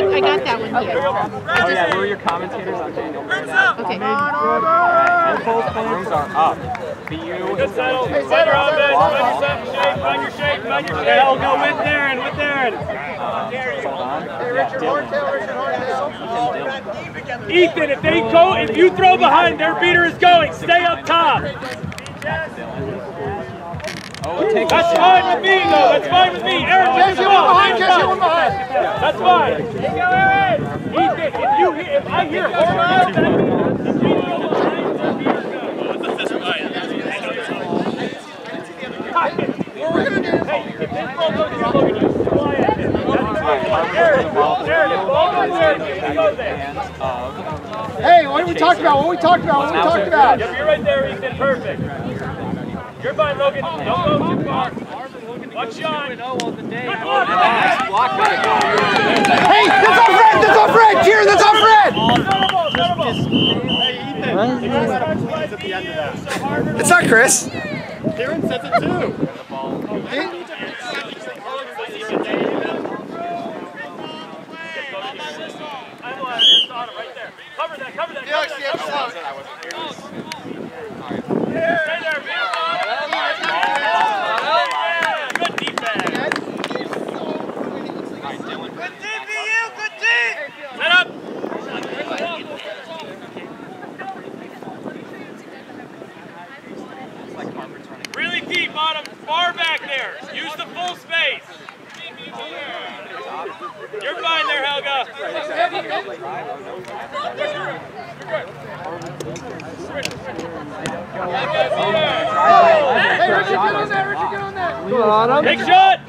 I, I got that one here. Oh yeah, who are your commentators on Daniel Bird? Okay. Rooms are up. BU Good settle. Find your own. Find your set shape. Find your shape. Find your shape. I'll go with Darren. With Darren. Hold on. Yeah, Dylan. Ethan, if they go, if you throw behind, their beater is going. Stay up top. Oh, take That's fine with me, though. That's fine with me. Aaron, Jesse, take the one behind, the Jesse, one behind. That's fine. Ethan, if you if I hear on, that means you throw behind, their beater's going. Hey, if this ball goes to your Logan, you fly at it. That's Aaron, Aaron, if ball goes there, you go there. Hey, what are we talking about? What are we talking about? What we talking about? You're right there, Ethan. Perfect. You're fine, Logan. Don't go too far. Watch Sean. Good block. block by. Hey, that's our friend! That's our friend! Cheer, that's our friend! Settle ball, settle ball. It's not Chris. Darren says it too. I'm on it. It's on it right there. Cover that, cover that, cover that, cover that. Stay there, Bill. Yeah, good defense. Good DPU, good D. Set up. Really deep on him, far back there. Use the full space. You're fine there, Helga. Hey, Richard, get on that! Richard, get on that! Big shot.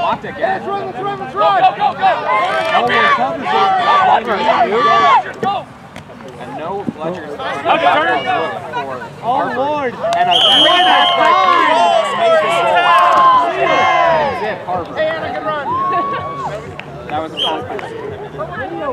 Blocked again. Let's run, let's run, let's run! And no Fletcher's. Oh Lord. And a great pass by Cleveland. That's it, Harvard. Hey, Anna can run! That was a pass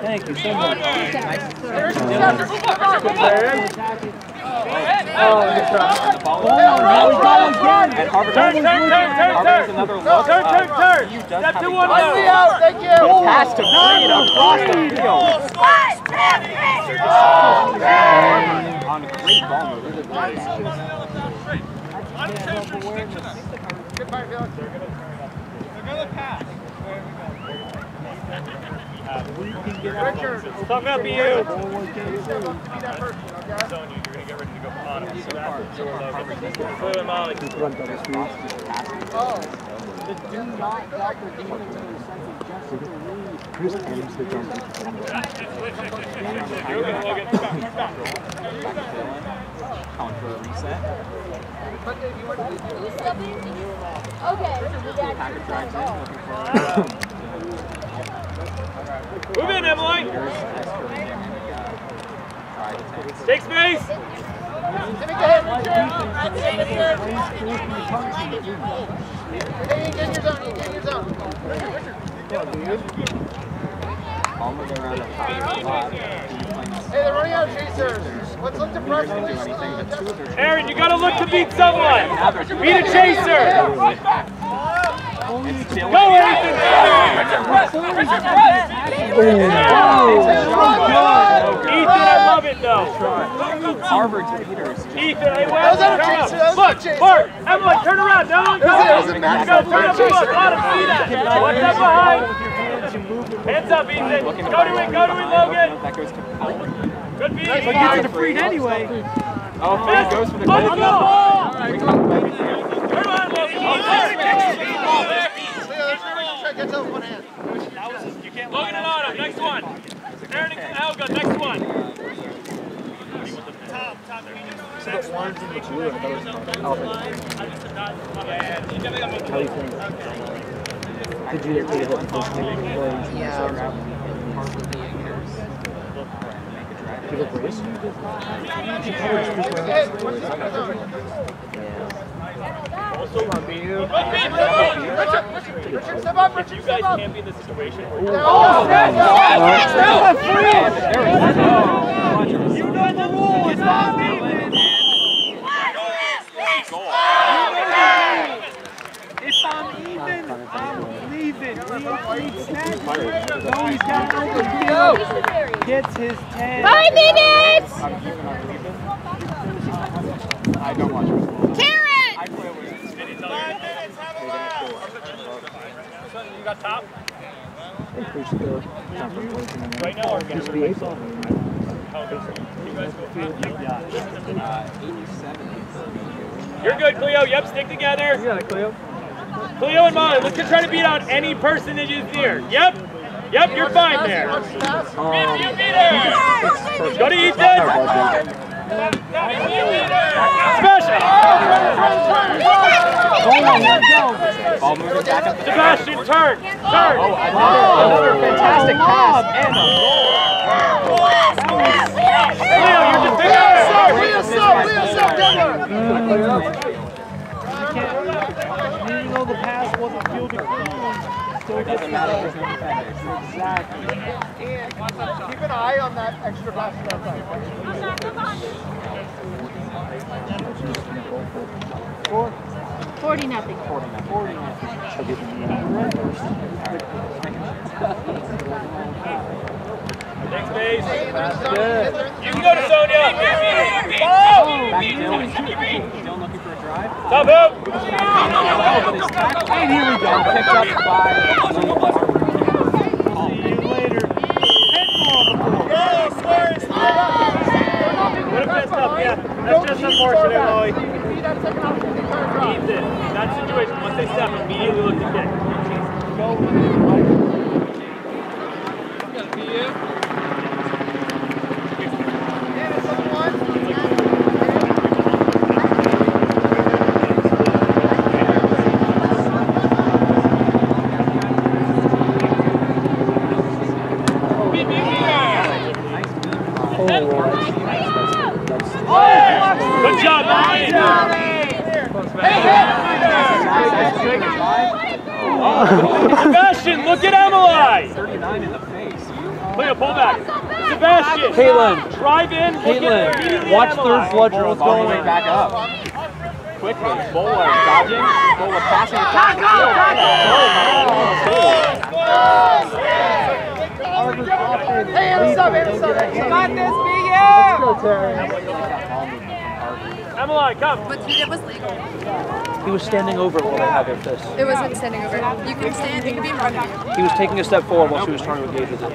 Thank you so much. And Harvard Turn, turn, turn, turn, Harvard has turn. look. Turn, turn, Uh, turn. BU does Step to a one good now. out, thank you! Pass to Reed across the field. On a great ball move. Good fight, Felix. Richard, Talk up, person, okay? telling you, you're gonna get ready to go him. So we're, so we're Logan. Clear him out. Oh, You're good, Logan. Back to Dylan. Calling for a reset. Packard drives in, Move in, Emily. try to take. Take space. Timmy, go ahead, Richard! Hey, get in your zone, get in your zone. Ball moving around the power a. Hey, they're running out of chasers. Let's look to press Doesn't do anything, uh, but two of Aaron, you gotta look to beat someone. Beat a chaser. It's Go, Ethan. Ethan, I love it though. Harvard's beaters. Ethan, hey, That well, was out of turn chaser, that up. was out Look, of chaser. Bart, turn around. Emily, go. That was a massive Go, turn up and look. chaser. Let him see that. What's up behind? Hands up, Ethan. Looking Go to it, go to it, Logan. That goes to Powell. Good beat. But gets it to Freed anyway. Oh, Freed goes for the On the goal. ball. Brings up the lady there. Turn on, Logan. Leo, let's try to catch up with one hand. Logan and Autumn, next one. Aaron and Helga, next one. Did you take it? Yeah. Richard, step up, If you Richard, guys step up. can't be in this situation where There we go, stand up. You know the rules. It's not If I'm even, I'm leaving. Leo needs snacks. No, he's got open. Leo gets his 10. Five minutes! With Five minutes, have a laugh. You got top? Right now, or again? 87. You're good, Cleo. Yep, stick together. It, Cleo. Cleo and Molly, let's just try to beat out any person that is near. Yep. Yep, you're fine there. You be there. Go to Ethan. Special. Ball moving back up the Sebastian, turn. Turn. Another fantastic pass and Cleo, you're just picking up. Leo, stop, Leo, stop, get one. Even though the pass wasn't fielded clean, still gets doesn't the matter ball. if there's no defenders. Exactly. And keep an eye on that extra basket outside. Forty nothing. Next base. You can go to Sonia. Ball. Back to Dylan. Still looking for a drive. Top hoop. And here we go. Picked up by See you later. The ball. Would have messed up, yeah. That's just unfortunate, Molly. Drop. Ethan, that situation, once they step, immediately look to kick. And it's on one. Good job, Molly. Sebastian, look at Emily. 39 in the face. Cleo, pull back. Sebastian. Caitlin. Drive in. Look Caitlin, watch at third Emily. bludger. What's Ball going moving on? back up. Quickly. Bowler dodging. Bowler passing across the field. Hey, and a sub, and a sub, and a sub. Emily, come. What he did was legal. He was standing over while they had their fists. It wasn't standing over. You can stand, it could be in front of you. He was taking a step forward while she was trying to engage with it.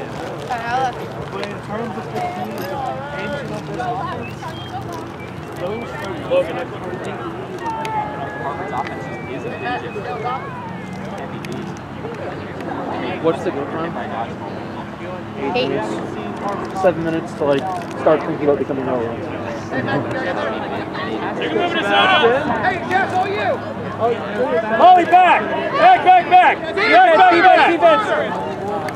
But in terms of the team, ancient of this offense, those Logan, next one. Harvard's offense is a big difference. Can't be beat. What's the go time? Eight. Seven minutes to like start thinking about becoming a You can move it aside. Hey, Jeff, all you. Molly, back. Back, back, back. Back, back, back.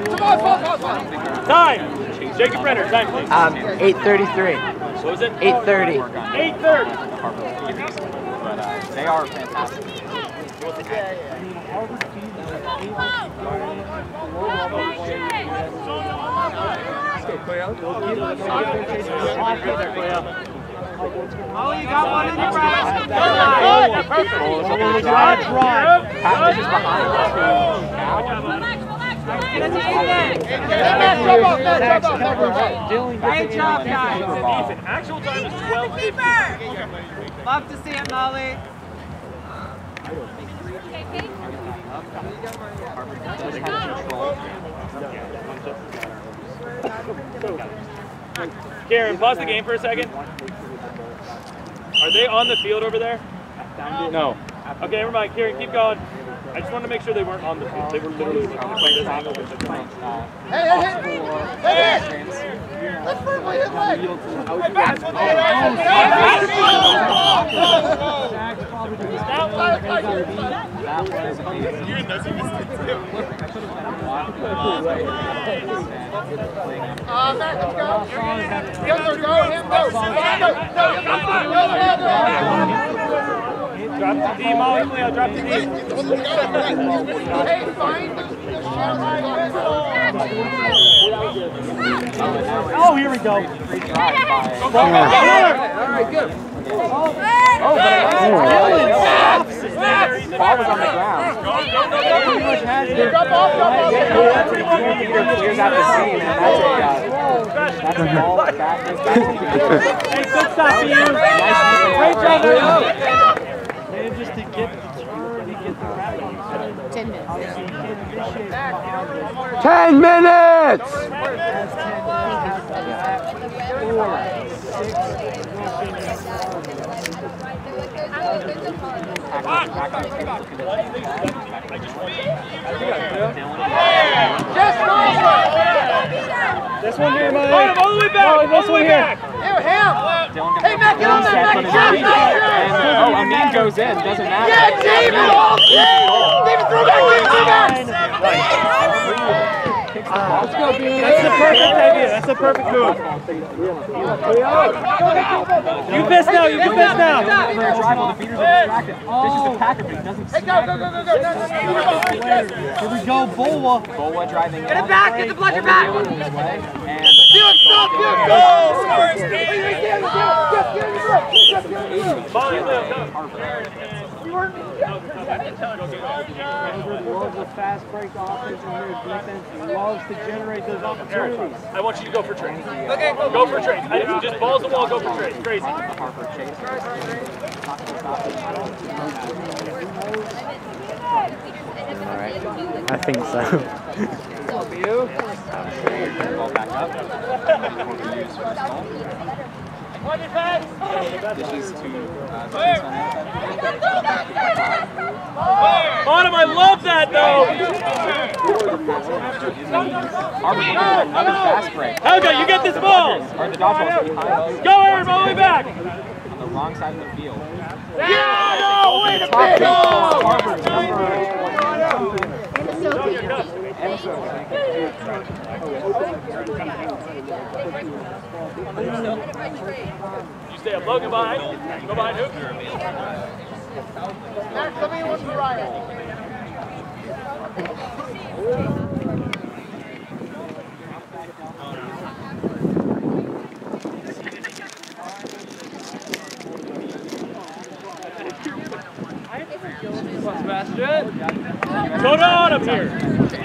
Come on, pause, pause, pause. Time. Jake Brenner, time, please. Um, 833. What was it? 830. 8.30. Harvard's defense. But uh, they are fantastic. Oh, you got one in your grasp. Perfect. Drive, drive. Patrick is behind. Matt, jump up, Matt, jump up. Great job, guys. Ethan, actual time is 12.50. Love to see it, Molly. Harvard does have control. Karen, pause the game for a second. Are they on the field over there? No. Okay, never mind. Karen, keep going. I just wanted to make sure they weren't on the field. They were literally on the field. Uh, Hey, hey, hey. Hey, hey. Let's firmly hit leg. That Uh, Matt, let's go. Go, go, him, go. Go, go, go, Drop the D, Molly, Cleo, drop the D. Hey, find the, the Oh, here we go. Ball was on the ground. Drop off, drop off. Here's at the scene, and that's a, uh, that's a ball back, Hey, good stuff, Ian. Great job. Man, just to get the turn get the wrap on Ten minutes. Ten minutes! Just go. This one here, Hold Mike. him all the way back, Oh, all this the one way here. back. Here, him. Hey, Matt, get on that, Matt. and, Jump, jump, uh, oh, Amin goes in, doesn't matter. Yeah, David, all David, throw back, David, throw back. That's the perfect idea. That's the perfect move. You miss now. You can miss now. For a drive, all the feeders. This is a packer, but he doesn't see Hey, go, go, go, go, go. Here we go, Bola. Bola driving Get it back, get the bludger back. And Felix, stop, Felix, go. Molly, Cleo, go. Loves a fast break offense and their defense loves to generate those opportunities. I want you to go for trades. Okay. Go for trades. I, just balls the wall, go for trades. Crazy. Harper Chase. I think so. Ball back up. Dishes to, uh, Bottom, I love that though. Harper looking for another fast break. Helga, you get this ball. Or the dodgeball's behind Go, Aaron, all the way back. on the wrong side of the field. Yeah, no, wait a minute. You stay up low, behind. Go behind who? Max, let me one for Ryan. Go down up here.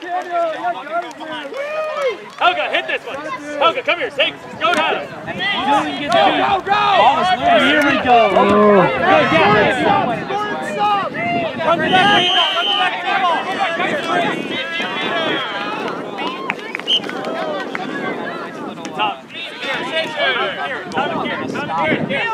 They got. Helga, hit this one. Helga, come here. Take, go down. Go, go! go. Here we go. Good, yeah. Run to that green ball. Run to that green ball. Top. Here, Tom here. Tom here.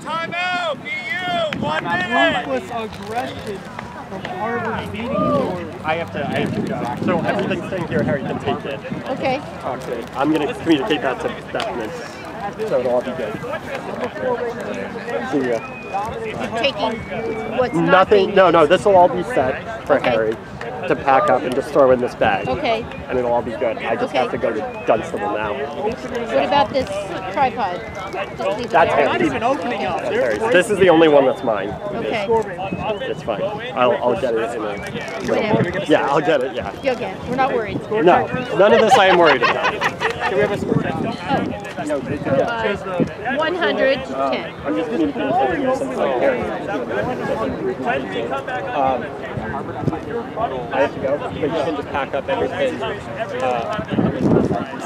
Time out. BU. One minute. Ruthless aggression from Harvard meeting board. I have to, I have to go. So everything's staying here, Harry can take it. Okay. Okay. I'm gonna communicate that to Bethman. So it'll all be good. See ya. Taking what's not Nothing, no, no, this will all be set for Okay. Harry to pack up and just throw in this bag. Okay. And it'll all be good. I just Okay. have to go to Dunstable now. What about this tripod? Just That's there? Harry's. Even opening up. That's This is the only one that's mine. Okay. It's fine. I'll, I'll get it in a. Whatever. Yeah, I'll get it, yeah. You'll get it. We're not worried. No, none of this I am worried about. Can we have a score check? No, yeah. Uh, 100 to 10. I'm just communicating this and like Harry. Um, I have to go, but you can just pack up everything. Uh,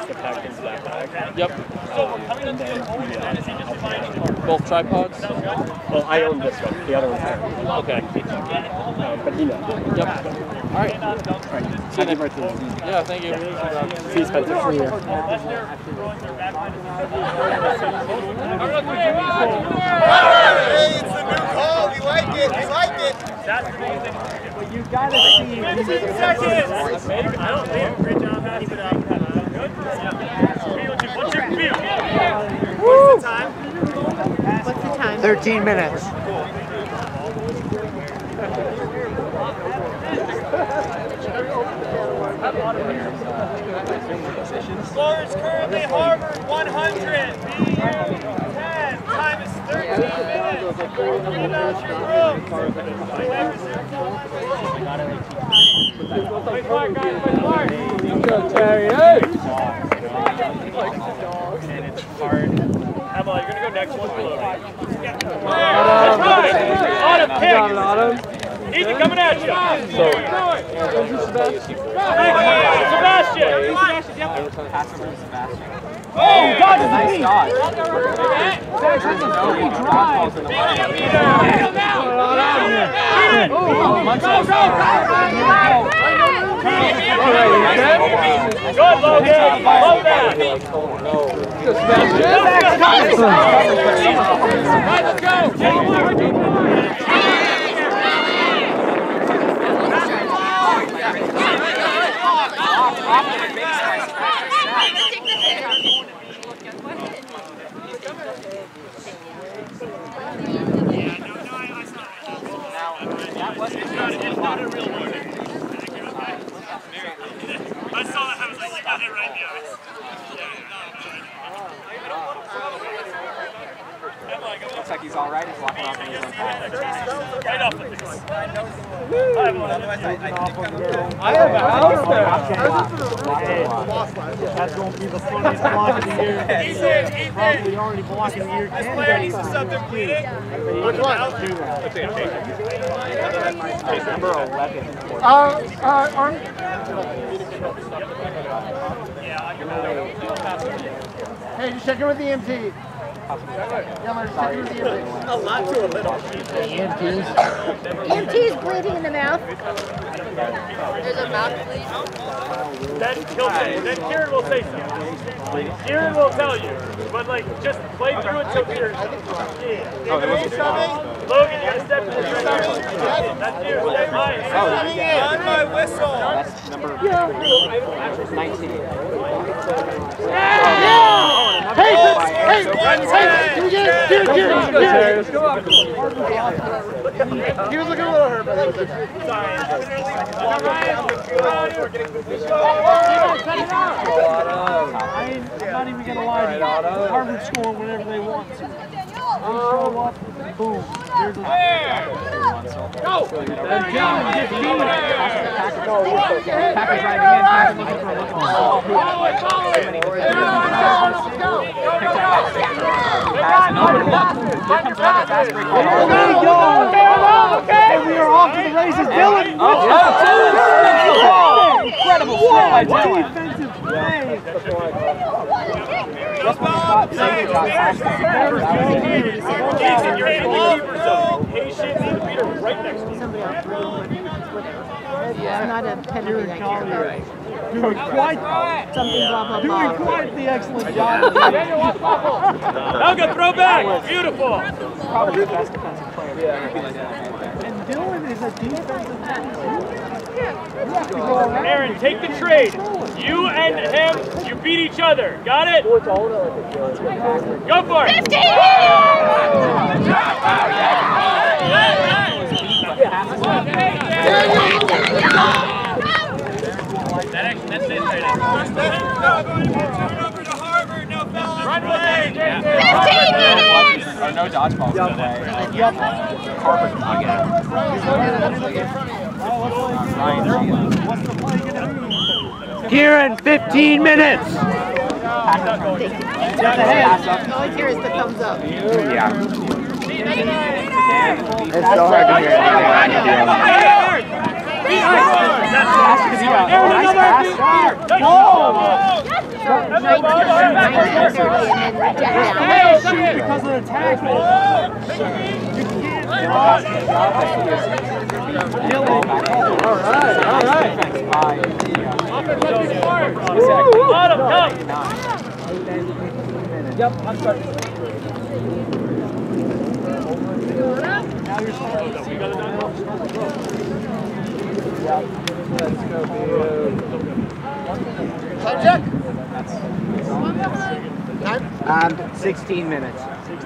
to pack things back. Yep. So we're coming into the home then, is he just finding Both tripods? Well, I own this one. The other one's there. Okay. Um, but he knows. Yep. All right. Happy birthday. Yeah, thank you. See you, Spencer. See you. Hey, it's the new call. We like it. We like it. But you gotta see. seconds. I don't think. Great job, Keep it up. Good. What's your feel? What's the time? What's the time? 13 minutes. Score is currently Harvard 100, BU 10. Time is 13 minutes. Rebound to Brooks. Play smart, guys. Play smart. Emma, you're gonna go next one. That's right. Autumn, pick. Ethan coming at you. So, Sebastian. Oh, God, Nice dodge. Go, Logan. Love that. I saw that. I was like, you got it right Looks like he's all right. He's walking off on his own path. Right off with this. I have a house there. That's going to be the funniest block of the year. Ethan, Ethan. Probably already blocking the year. This player needs to sub their bleeding. Which one? Number 11. Uh, uh, Arm. Hey, just check in with the EMT. Yeah, I'm just checking with the EMT. A lot to a little. EMT's bleeding in the mouth. There's a mouth bleed. Then he'll say, then Kieran will say something. Kieran will tell you. But like, just play through it till Kieran. Yeah. Logan, you gotta step in the center. That's you. Step by. On my whistle. That's number 19. Hey, hey, hey, can we get it? Dude. Let's go up. He was looking a little hurt, but that was good. I ain't, I'm not even gonna lie to you. Harvard scoring whenever they want to. They show up, boom. Here's a Go! And down 15. Packers driving in. Packers looking for a look on. There we go. And we are off to the races. Dylan. Incredible slip by Dylan. Defensive play. Just right not a penalty, Collie. care. Doing quite, Something blah, blah, doing quite the excellent job. Helga, throw back. Beautiful. probably the best defensive player. And Dylan is a defensive end. Aaron, take the trade. You and him, you beat each other. Got it? Go for it. 15! That's it right Run play, Jason. Or no dodgeball today. Like, Harvard can get What's the play? Kieran, 15 minutes. All I hear is the thumbs up. Yeah. It's so hard to hear. Aaron, another. Go! 19, 19, 30, and then dead Hey, down. shoot because of the tackle. You can't drop. All right, all right. Yep, I'm starting. Now you're starting. Time check. Time? Um, 16 minutes. There's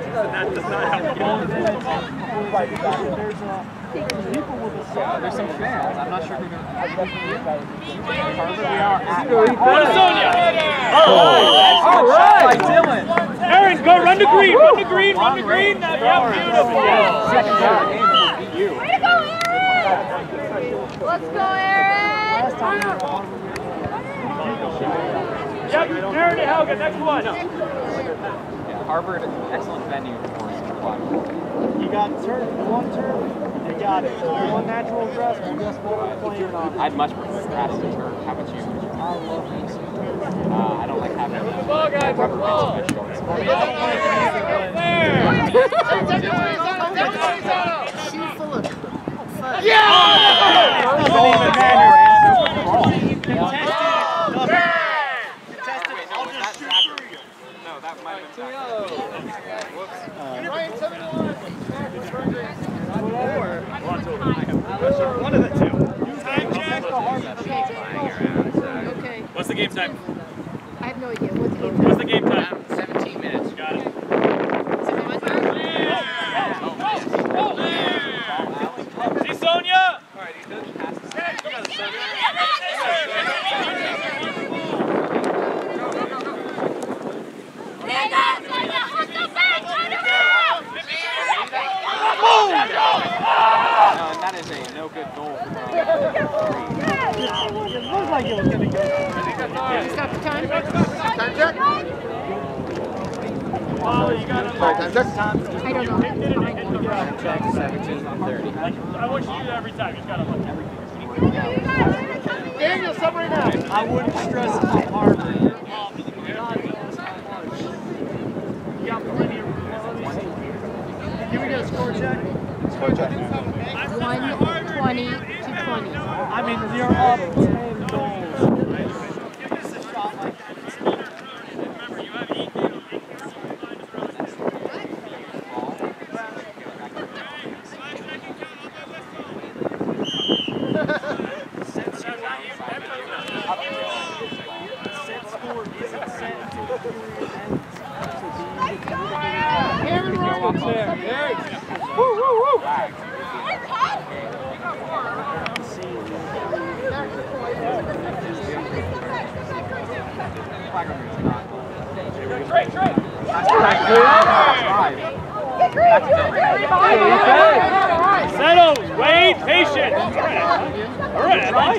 a people with a sign. There's some fans. I'm not sure who Go to Sonia. All right, Dylan. Aaron, go run to green. Run to green. Run to green. Now, yeah, beautiful. Second down game would be you. Way to go, Aaron! Let's go, Aaron! Yep, Aaron and Helga, next one. Yeah, Harvard, excellent venue for some. You got turf, one turf, you got it. One natural grass, you just what we're playing on. I'd much prefer grass to turf. How about you? I love these. Uh, I don't like having rubber fence officials. Shoe full of fun. No, that might have been One of the two. Time check. Okay. What's the game time? I have no idea. What's the game? What's the game time? Um, 17 minutes. Got it. See Sonia? No, and that is a no good goal. It looked like it was going to go. Stop the time. Time check. Molly, you got Sorry, time check. I don't know. Check 17 and 30. I want you to do that every time. You just gotta look everything. Daniel, sub now. I wouldn't stress about Harvard. God knows how much. You got plenty of room. Can we get a score check? Score check. 120 to 20. I mean, you're up 10 goals. Set score isn't set until the period ends. Aaron Roberts. Settle. Wait. Patient. All right, Emily.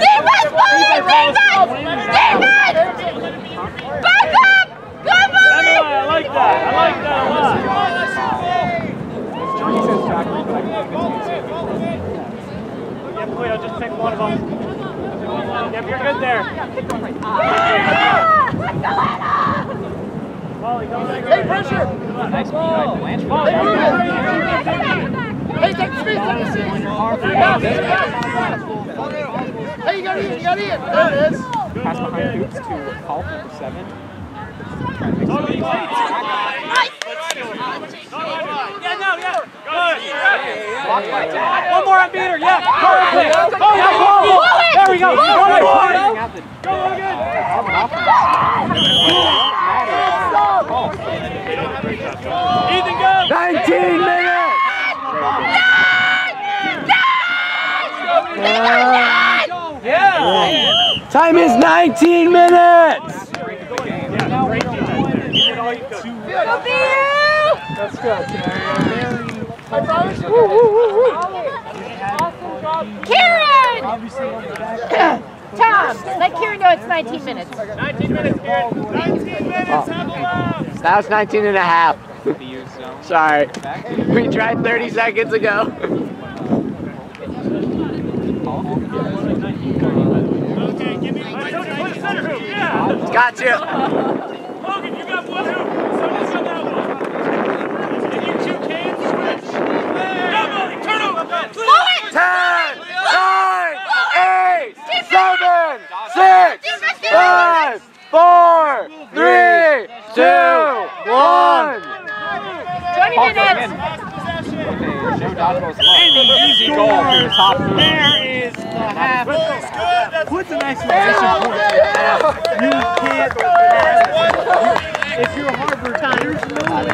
Defense, buddy! Defense! Defense! Back up! Good Emily, boy! I like that. I like that a lot. Yep, Cleo, just pick one of them. Yep, you're good there. Molly, come back. Hey, pressure. Nice ball. Blanchard. Molly, come back. Hey, take the speed. Take the speed. Hey, you got Ian. You got Ian. There it is. Pass behind Hoops to Culp, number seven. One more on beater, yeah. Perfect. Oh, yeah, Paul. There we go. Go, go. Ethan, go. 19 minutes! Yeah. Time is 19 minutes! Let's go. Kieran! Obviously, on the back. Tom, let Karen know it's 19 minutes. 19 minutes, Kieran. 19 minutes. That was 19 and a half. Sorry. We tried 30 seconds ago. Okay, give me. Tony, put it center. Got you. Logan, you got one. Someone's got that one. And you two can switch. Now, Molly, turn over. Ten, nine, eight, seven, six, five, four, three, two, one. 20 minutes. Okay, Joe Dodgeball's. Easy goal for the top three. There is the half. Puts an exclamation point at half. You can't have If you're Harvard, there's no way.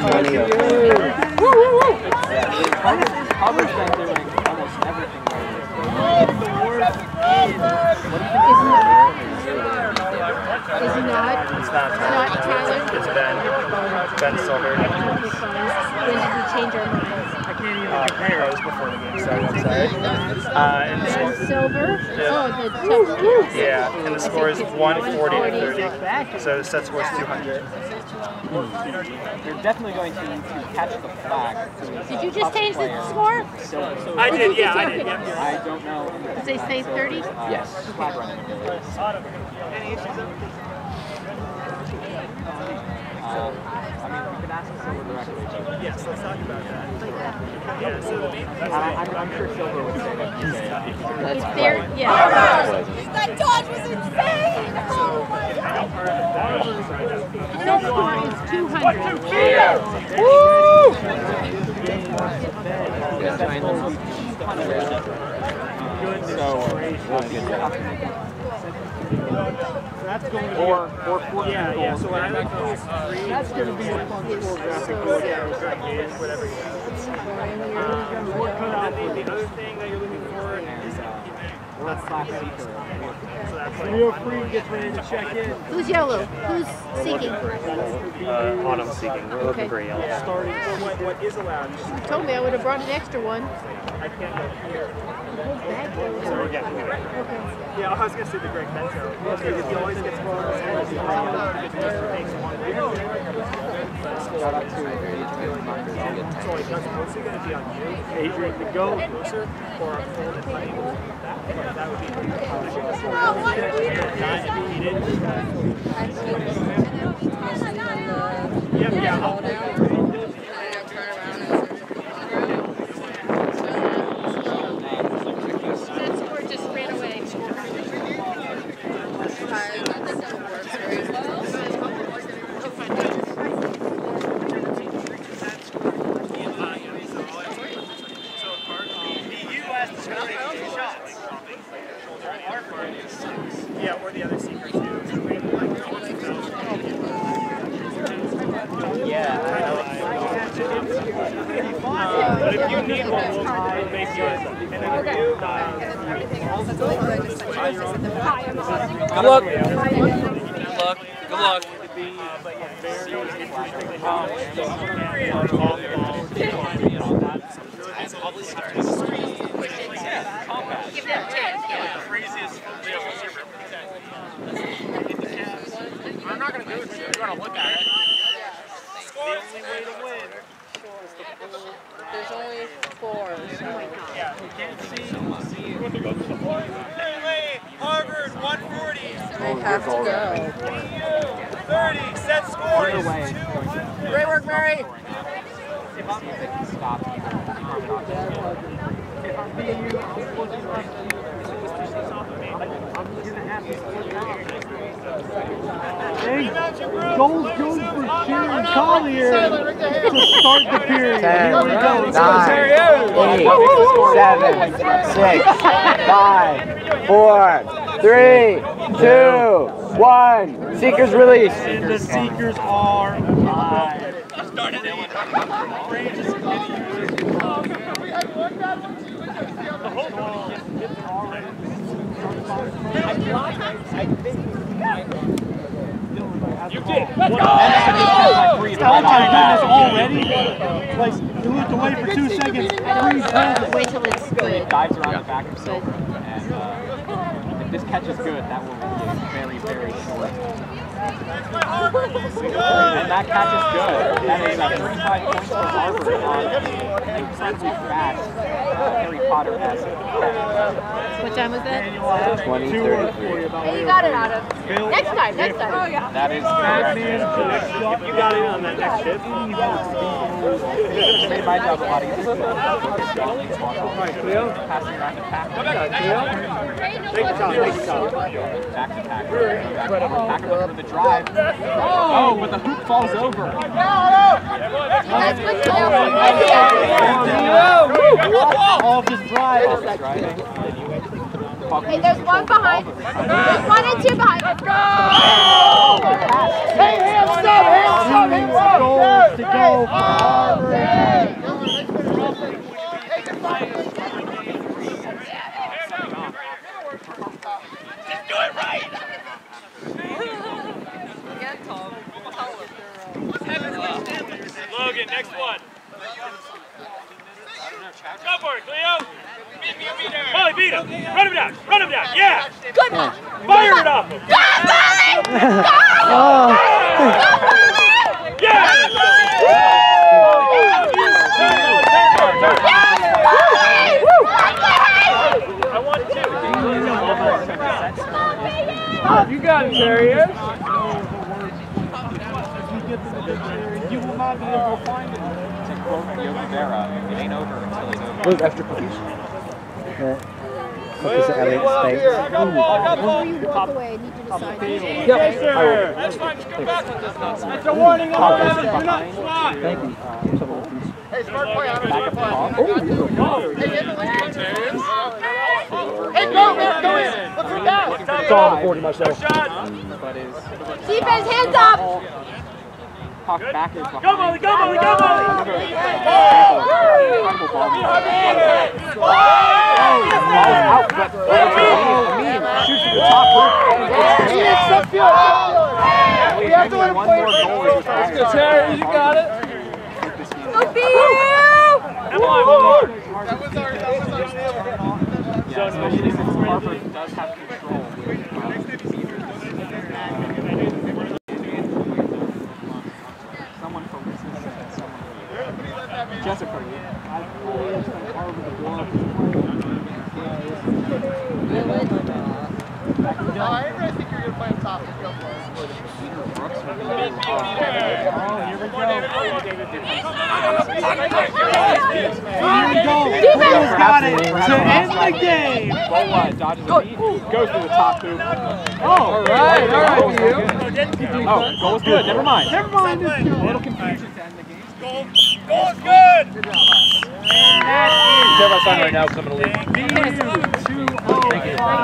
Harvard's, Harvard's been doing almost everything Is he not? It's not Not Tyler? It's Ben. Oh, Ben Silver. When did we change our minds? I can't even Uh, compare. that was before the game started, I'm sorry. Uh, and the Ben score, Silver? Yeah. Oh, the tough kids. yeah, and the score is 140 to 30. So the set score is 200. They're definitely going to, to catch the flag. Did you just change the score? I did, yeah, I did. Yep. I don't know. Did they say 30? Yes, flag running. Um, I mean, we can ask Silver directly. but- Yes, let's talk about that. Yeah, so the main And I, I'm, I'm sure Silver would say that he's a, It's their, yeah. That dodge was insane! Oh my Their score is 200. That's going to be or, or 14 Yeah, yeah. So what I would do is three. That's going to be a fun score graphic. is whatever you What cut out And the, the other thing that you're looking for is Or a slash seeker. so Real free gets ready to check in. Who's yellow? Who's seeking? uh, autumn seeking. We're looking for yellow. Starting So what, what is allowed? You told me I would have brought an extra one. I can't go here. Sorry, yeah, here. Yeah, I was gonna say the Greg Bento. He always gets one of those takes one Shout out to Adrian Myers. So like, that's mostly gonna be on you. Adrian to go. Closer or a full and fight. That, that would be Yep, yeah. I'll- That score just ran away. Yeah, or the other secret too. Yeah. But if you need one, we'll, we'll make you a And then if you, uh, Good luck. Good luck. Good luck. Give them a chance. I'm not going to do it to you. You're going to look at it. There's only four. Harvard 140, I have to go. 30, set score is Either way, two. Great work, Mary. see if they can stop Harvard off. Hey, goals goes for Sharon Collier to start the period. Here we go. Nine, eight, seven, six, five, four, three, two, one. Seekers release. And the Seekers are live. You did. Let's go! Oh my goodness, already? Like, you looked away for two seconds. Three goals. Wait till it's good. dives around the back of Silver, and uh, if this catch is good, that will be very, very short. And that catch is good. That is uh, 35 points for Harvard on incredibly fast Harry Potter-esque. What time was that? 2033. Hey, you got it, Adam. Next time, next time. Oh, yeah. That is correct. You got it on that next shift. It's made my job a lot easier. Passing around the pack. Take your time, take your time. Back to pack. Back to pack over the drive. Oh, oh, but the hoop falls over. That's good Cleo. All of his drive. Driving. Hey, there's one behind. There's one and two behind. Let's go! Hey, hands up, hands up, hands up. Goals to go. Logan, next one. Go for it, Cleo. Molly, beat him. Run him down. Run him down. Yeah. Good one. Fire it off him. Go, Molly! Go! Oh. Go, Molly! Yeah. I want two. You got it, Terrier. You will not be able to find it. To quote Yogi Berra, it ain't over until it's over. Those extra cookies. Cookies at Elliott State. Before you walk away, I need to sign this. Yep. I will. That's fine. Just go back with this nonsense. That's a warning on Pop the this Do not behind. slide. Thank you. Some of these. Hey, smart play, Adam. Back up the ball. Oh, hey, go, man, go in. Let's hit that. It's all according to myself. Shot. But is Defense, hands up! Puck back is behind. Go, Molly. Go, Molly. Go, Molly. Incredible ball. Ball's out, but Amin shoots to the top hoop. He hits the field. We have to let him One play more it. goal is required. Terrier, you got it. Go BU! Come on, one more. Yeah, especially since Harvard does have control with Someone focuses and someone leaves. Jessica, No, I really think you're going to play on top. Go for it. Cleo's got it to end the game. Bola dodges a beat, goes to the top hoop. Oh, all right, all right, you. Oh, goal was good. Never mind. Never mind. A little confusion to end the game. Goal's good. And that Tell my son right now because I'm going to leave. is BU 2-0.